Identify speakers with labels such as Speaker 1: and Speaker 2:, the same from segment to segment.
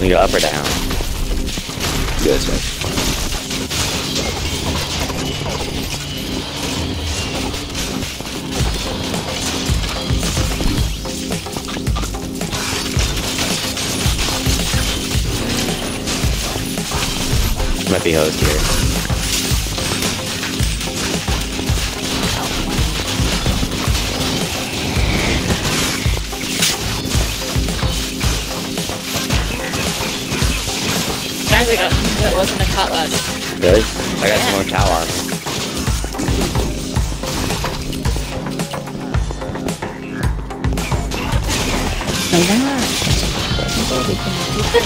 Speaker 1: We go up or down.
Speaker 2: Good, sir.
Speaker 1: Might be host here.
Speaker 3: Guys, I got that wasn't a cutlass.
Speaker 1: Really? I got some more tower armor.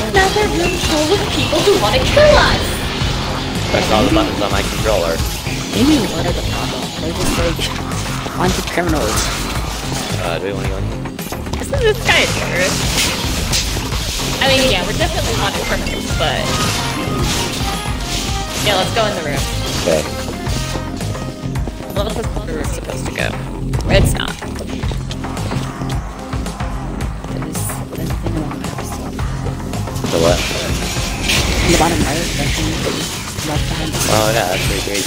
Speaker 3: Another room full of people who want to kill us.
Speaker 1: Press all the buttons on my controller.
Speaker 4: Maybe what are the problem? They're just like wanted criminals.
Speaker 1: Uh, do we want to go in?
Speaker 3: Isn't this guy a terrorist? I mean, yeah, we're definitely wanted criminals, but yeah, let's go in the room.
Speaker 1: Okay.
Speaker 3: Well, this is where we're supposed to go. It's not.
Speaker 4: The thing along the house.
Speaker 1: So what?
Speaker 4: In the bottom right, the thing that you left behind.
Speaker 1: Oh, yeah, that's pretty great.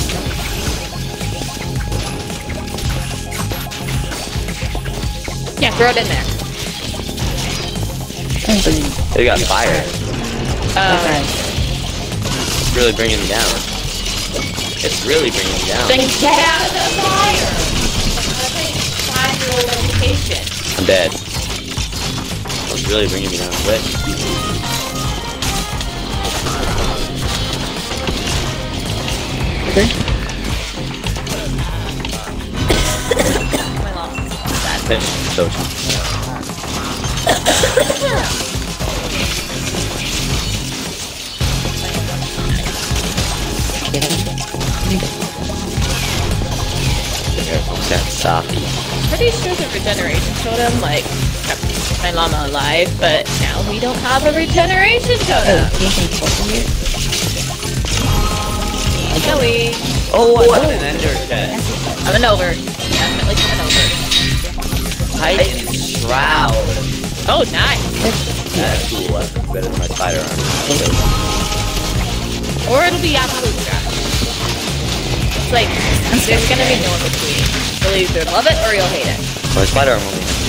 Speaker 3: Yeah, throw it in there.
Speaker 4: Oh,
Speaker 1: They got fire.
Speaker 3: Uh,
Speaker 4: okay.
Speaker 1: It's really bringing me down. It's really bringing me down.
Speaker 3: Then get out of the fire! Five-year-old education.
Speaker 1: I'm dead. It's really bringing me down quick.
Speaker 4: Okay.
Speaker 3: My loss is sad.
Speaker 1: Finish social. Careful, Sansaki.
Speaker 3: Pretty sure the regeneration totem, like, kept my llama alive, but now we don't have a regeneration
Speaker 4: Oh,
Speaker 3: totem.
Speaker 4: can you take this here?
Speaker 3: Joey.
Speaker 1: Oh, I got an ender chest.
Speaker 3: Coming over. Definitely coming over.
Speaker 1: Titan Shroud.
Speaker 3: Oh, nice.
Speaker 1: That's cool. That's better than my spider armor.
Speaker 3: Or it'll be absolute trash. It's like, there's gonna be no in between. You'll either love it or you'll hate it.
Speaker 1: My spider armor only has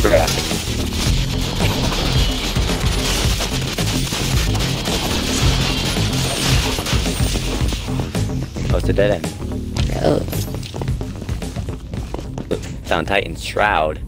Speaker 1: Graphic. Oh, it's a dead end.
Speaker 4: Oh,
Speaker 1: Found Titan's Shroud.